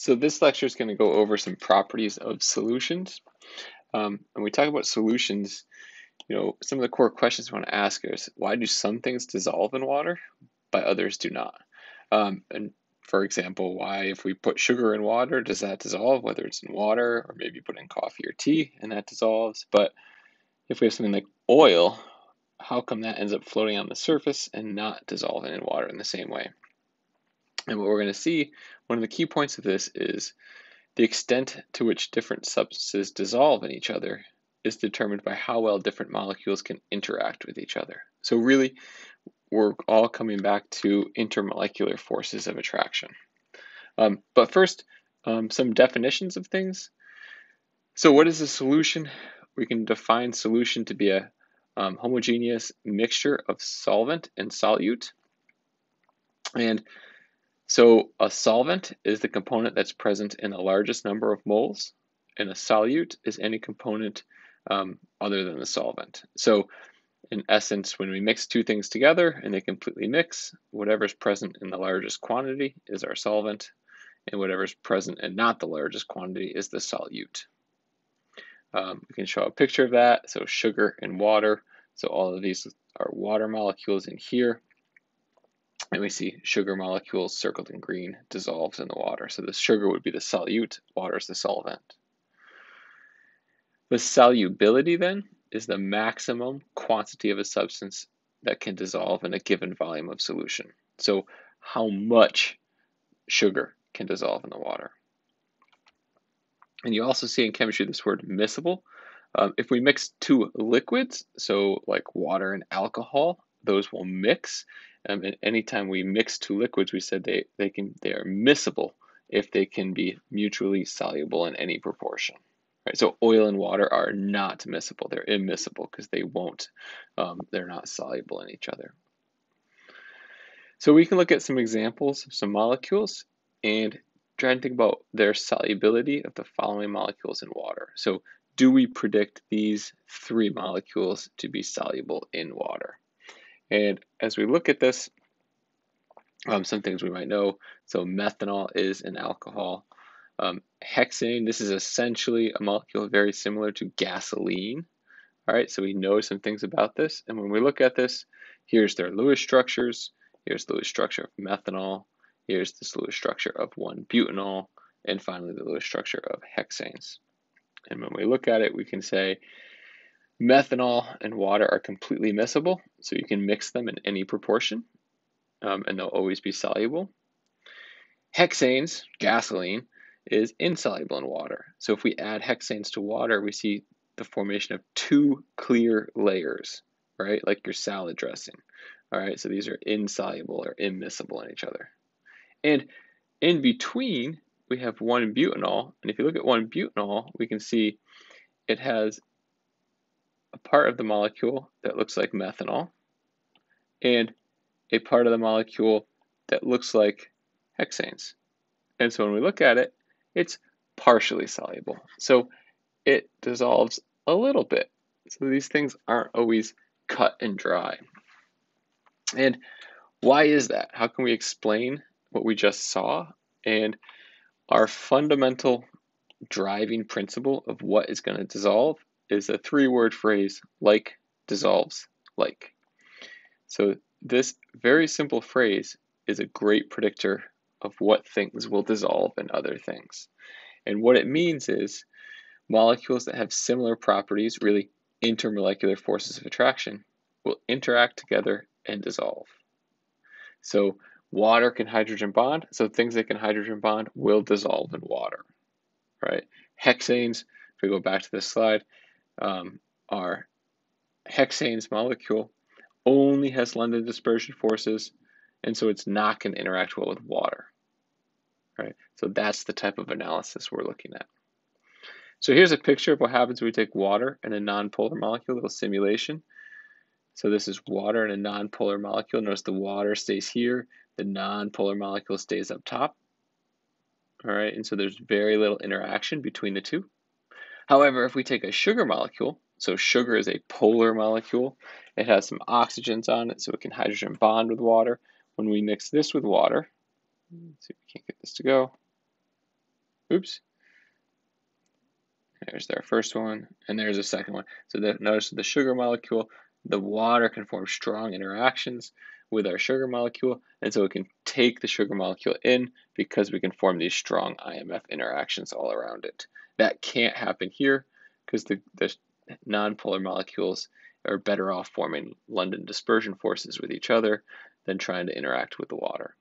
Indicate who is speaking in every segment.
Speaker 1: So this lecture is going to go over some properties of solutions. Um, when we talk about solutions, you know, some of the core questions we want to ask is why do some things dissolve in water, but others do not? Um, and for example, why if we put sugar in water, does that dissolve, whether it's in water or maybe put in coffee or tea and that dissolves? But if we have something like oil, how come that ends up floating on the surface and not dissolving in water in the same way? And what we're going to see, one of the key points of this is the extent to which different substances dissolve in each other is determined by how well different molecules can interact with each other. So really, we're all coming back to intermolecular forces of attraction. Um, but first, um, some definitions of things. So what is a solution? We can define solution to be a um, homogeneous mixture of solvent and solute. And so a solvent is the component that's present in the largest number of moles, and a solute is any component um, other than the solvent. So in essence, when we mix two things together and they completely mix, whatever's present in the largest quantity is our solvent, and whatever's present in not the largest quantity is the solute. Um, we can show a picture of that. So sugar and water. So all of these are water molecules in here. And we see sugar molecules circled in green dissolves in the water. So the sugar would be the solute, water is the solvent. The solubility then is the maximum quantity of a substance that can dissolve in a given volume of solution. So how much sugar can dissolve in the water. And you also see in chemistry this word miscible. Um, if we mix two liquids, so like water and alcohol, those will mix um, and anytime we mix two liquids, we said they, they can they are miscible if they can be mutually soluble in any proportion. Right? So oil and water are not miscible; they're immiscible because they won't, um, they're not soluble in each other. So we can look at some examples of some molecules and try and think about their solubility of the following molecules in water. So do we predict these three molecules to be soluble in water? And as we look at this, um, some things we might know. So methanol is an alcohol. Um, hexane, this is essentially a molecule very similar to gasoline. All right, so we know some things about this. And when we look at this, here's their Lewis structures. Here's the Lewis structure of methanol. Here's this Lewis structure of 1-butanol. And finally, the Lewis structure of hexanes. And when we look at it, we can say Methanol and water are completely miscible, so you can mix them in any proportion, um, and they'll always be soluble. Hexanes, gasoline, is insoluble in water. So if we add hexanes to water, we see the formation of two clear layers, right? Like your salad dressing. All right, so these are insoluble or immiscible in each other. And in between, we have 1-butanol. And if you look at 1-butanol, we can see it has part of the molecule that looks like methanol and a part of the molecule that looks like hexanes. And so when we look at it, it's partially soluble. So it dissolves a little bit. So these things aren't always cut and dry. And why is that? How can we explain what we just saw? And our fundamental driving principle of what is going to dissolve is a three word phrase like dissolves like. So, this very simple phrase is a great predictor of what things will dissolve in other things. And what it means is molecules that have similar properties, really intermolecular forces of attraction, will interact together and dissolve. So, water can hydrogen bond, so things that can hydrogen bond will dissolve in water, right? Hexanes, if we go back to this slide, um, our hexanes molecule only has London dispersion forces, and so it's not going to interact well with water. Right? So that's the type of analysis we're looking at. So here's a picture of what happens when we take water and a nonpolar molecule, a little simulation. So this is water and a nonpolar molecule. Notice the water stays here, the nonpolar molecule stays up top. All right, and so there's very little interaction between the two. However, if we take a sugar molecule, so sugar is a polar molecule, it has some oxygens on it, so it can hydrogen bond with water. When we mix this with water, let's see if we can't get this to go. Oops. There's their first one, and there's a second one. So the, notice the sugar molecule, the water can form strong interactions with our sugar molecule, and so it can take the sugar molecule in because we can form these strong IMF interactions all around it. That can't happen here because the, the nonpolar molecules are better off forming London dispersion forces with each other than trying to interact with the water.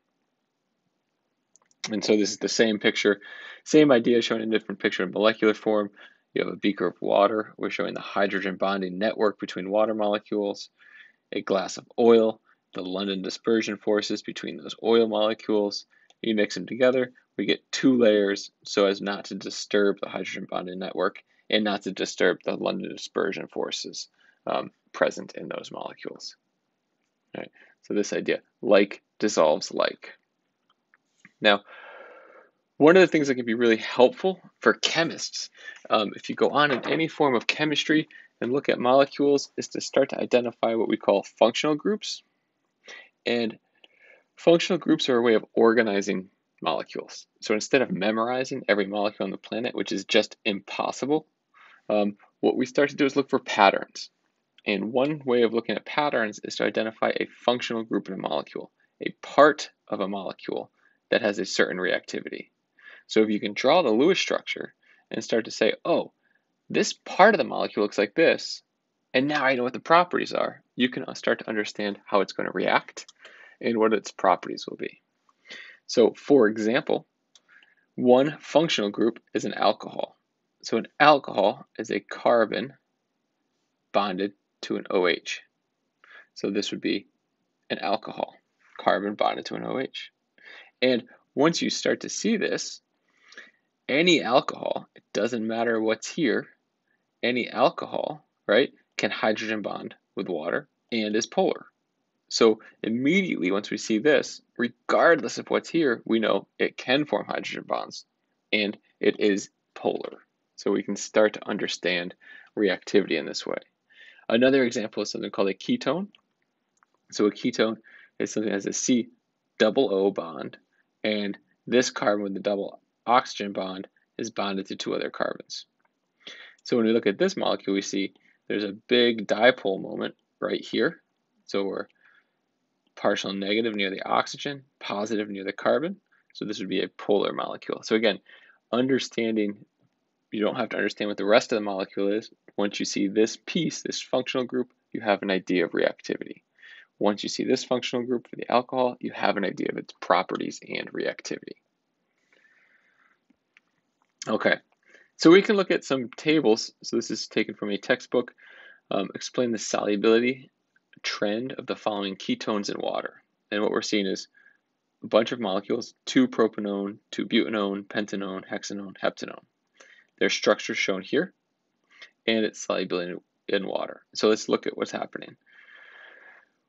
Speaker 1: And so this is the same picture, same idea shown in a different picture in molecular form. You have a beaker of water. We're showing the hydrogen bonding network between water molecules, a glass of oil, the London dispersion forces between those oil molecules. You mix them together, we get two layers so as not to disturb the hydrogen bonding network and not to disturb the London dispersion forces um, present in those molecules. Right. So this idea, like dissolves like. Now, one of the things that can be really helpful for chemists, um, if you go on in any form of chemistry and look at molecules, is to start to identify what we call functional groups. And functional groups are a way of organizing molecules. So instead of memorizing every molecule on the planet, which is just impossible, um, what we start to do is look for patterns. And one way of looking at patterns is to identify a functional group in a molecule, a part of a molecule that has a certain reactivity. So if you can draw the Lewis structure and start to say, oh, this part of the molecule looks like this, and now I know what the properties are, you can start to understand how it's going to react and what its properties will be. So for example, one functional group is an alcohol. So an alcohol is a carbon bonded to an OH. So this would be an alcohol, carbon bonded to an OH. And once you start to see this, any alcohol, it doesn't matter what's here, any alcohol, right, can hydrogen bond with water and is polar. So immediately once we see this, regardless of what's here, we know it can form hydrogen bonds and it is polar. So we can start to understand reactivity in this way. Another example is something called a ketone. So a ketone is something that has a C double O bond, and this carbon with the double oxygen bond is bonded to two other carbons. So when we look at this molecule, we see there's a big dipole moment right here. So we're partial negative near the oxygen, positive near the carbon. So this would be a polar molecule. So again, understanding, you don't have to understand what the rest of the molecule is. Once you see this piece, this functional group, you have an idea of reactivity. Once you see this functional group for the alcohol, you have an idea of its properties and reactivity. Okay, so we can look at some tables. So this is taken from a textbook. Um, explain the solubility trend of the following ketones in water. And what we're seeing is a bunch of molecules, 2-propanone, 2-butanone, pentanone, hexanone, heptanone. Their structure shown here, and its solubility in water. So let's look at what's happening.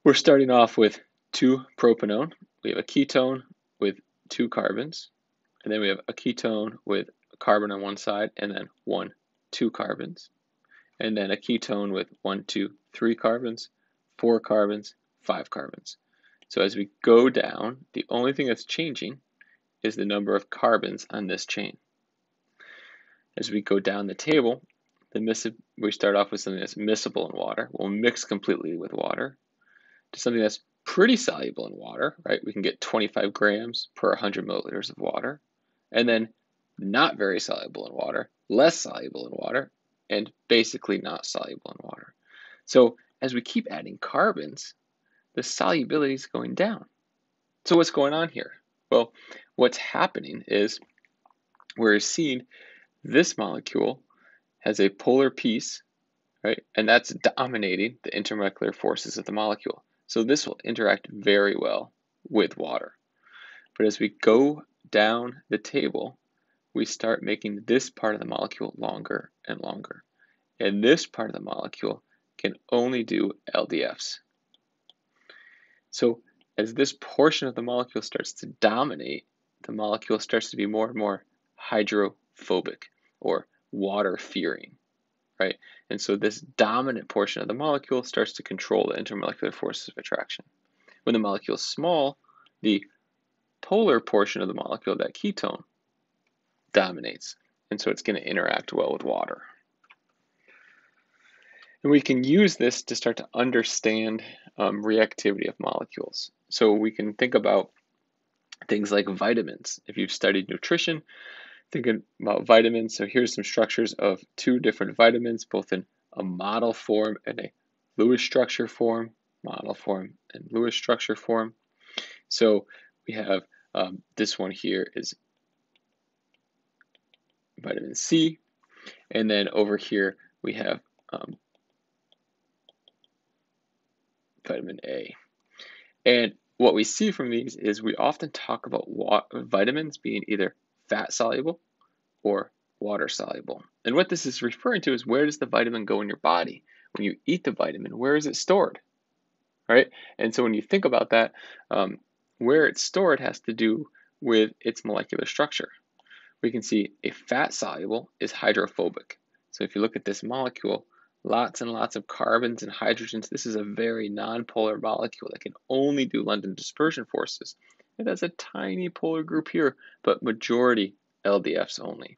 Speaker 1: We're starting off with 2-propanone. We have a ketone with two carbons, and then we have a ketone with carbon on one side, and then one, two carbons, and then a ketone with one, two, three carbons, four carbons, five carbons. So as we go down, the only thing that's changing is the number of carbons on this chain. As we go down the table, the we start off with something that's miscible in water. We'll mix completely with water to something that's pretty soluble in water, right? We can get 25 grams per 100 milliliters of water. And then not very soluble in water, less soluble in water, and basically not soluble in water. So as we keep adding carbons, the solubility is going down. So what's going on here? Well, what's happening is we're seeing this molecule has a polar piece, right? And that's dominating the intermolecular forces of the molecule. So this will interact very well with water. But as we go down the table, we start making this part of the molecule longer and longer. And this part of the molecule can only do LDFs. So as this portion of the molecule starts to dominate, the molecule starts to be more and more hydrophobic or water fearing, right? And so this dominant portion of the molecule starts to control the intermolecular forces of attraction. When the molecule is small, the polar portion of the molecule, that ketone, dominates. And so it's going to interact well with water. And we can use this to start to understand um, reactivity of molecules. So we can think about things like vitamins. If you've studied nutrition, think about vitamins. So here's some structures of two different vitamins, both in a model form and a Lewis structure form, model form and Lewis structure form. So we have um, this one here is vitamin C, and then over here we have um, vitamin A. And what we see from these is we often talk about vitamins being either fat soluble or water soluble. And what this is referring to is where does the vitamin go in your body? When you eat the vitamin, where is it stored? Right? And so when you think about that, um, where it's stored has to do with its molecular structure. We can see a fat soluble is hydrophobic. So if you look at this molecule, lots and lots of carbons and hydrogens. This is a very nonpolar molecule that can only do London dispersion forces. It has a tiny polar group here, but majority LDFs only.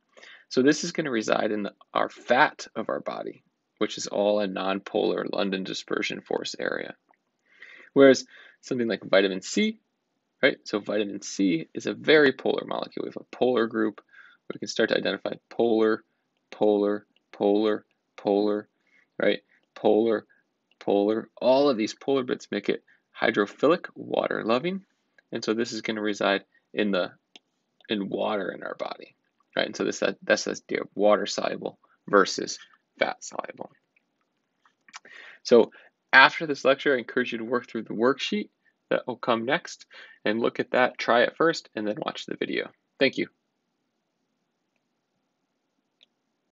Speaker 1: So this is going to reside in our fat of our body, which is all a nonpolar London dispersion force area. Whereas something like vitamin C, right? So vitamin C is a very polar molecule. We have a polar group. We can start to identify polar, polar, polar, polar, right? Polar, polar, all of these polar bits make it hydrophilic, water loving. And so this is going to reside in the in water in our body, right? And so this that, that's the idea of water soluble versus fat soluble. So after this lecture, I encourage you to work through the worksheet that will come next and look at that, try it first, and then watch the video. Thank you.